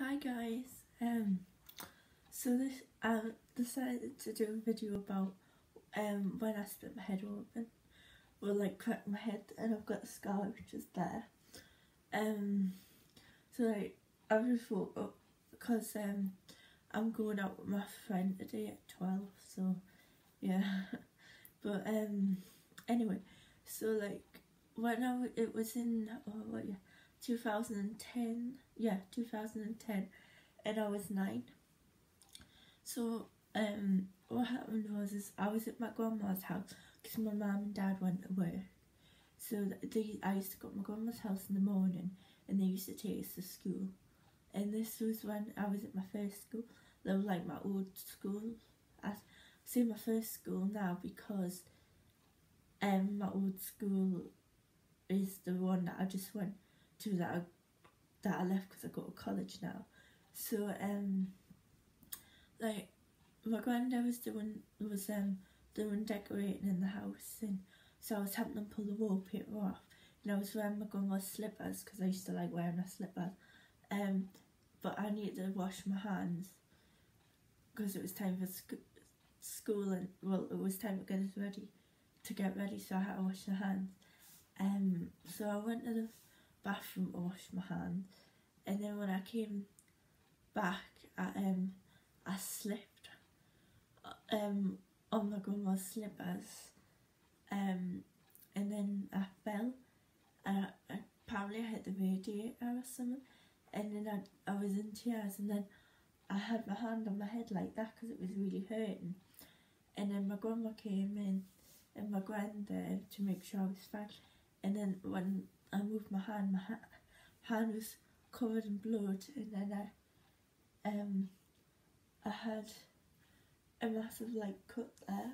Hi guys, um, so this I decided to do a video about um when I split my head open, or like cracked my head, and I've got a scar which is there. Um, so like I just woke up because um I'm going out with my friend today at twelve, so yeah. but um, anyway, so like when I it was in oh yeah 2010 yeah 2010 and I was nine. So um what happened was is I was at my grandma's house because my mum and dad went away. So they I used to go to my grandma's house in the morning and they used to take us to school. And this was when I was at my first school. They were like my old school. I say my first school now because um my old school is the one that I just went to that I, that I left because I go to college now. So um, like my granddad was doing was um doing decorating in the house, and so I was helping them pull the wallpaper off, and I was wearing my grandma's slippers because I used to like wearing her slippers. Um, but I needed to wash my hands because it was time for sc- school and well, it was time to get us ready to get ready, so I had to wash my hands. Um, so I went to the bathroom to wash my hands, and then when I came back, I um I slipped um on my grandma's slippers, um, and then I fell, and I, I apparently I hit the radiator or something, and then I I was in tears, and then I had my hand on my head like that because it was really hurting, and then my grandma came in, and my granddad to make sure I was fine, and then when I moved my hand, my ha hand was covered in blood, and then I, um, I had a massive like cut there,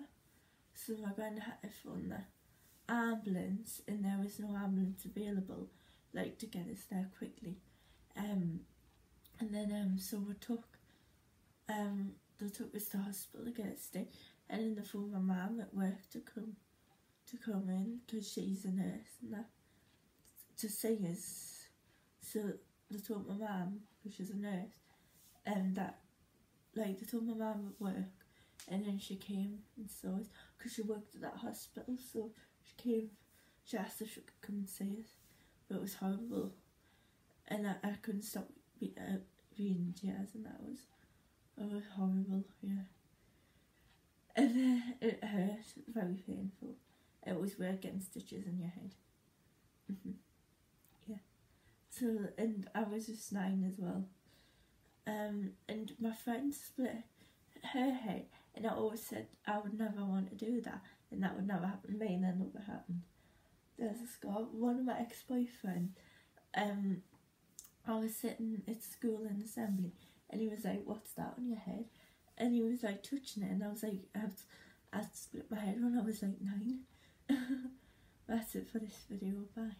so my granddad had to phone the ambulance, and there was no ambulance available, like to get us there quickly, um, and then um, so we took, um, they took us to hospital to get stitched, and then they phoned my mum at work to come, to come in because she's a nurse and that to us. So they told my mum, which is a nurse, and um, that like they told my mum at work, and then she came and saw us because she worked at that hospital. So she came, she asked if she could come and see us, but it was horrible, and I, I couldn't stop be, uh, being tears, and that was it was horrible, yeah. And then it hurt, very painful. It was weird getting stitches in your head. Mm so and I was just nine as well. Um, and my friend split her head, and I always said I would never want to do that, and that would never happen to me, and then what happened. There's a scar. One of my ex-boyfriends, um, I was sitting at school in assembly, and he was like, "What's that on your head?" And he was like touching it, and I was like, "I've, I split my head when I was like nine. That's it for this video. Bye.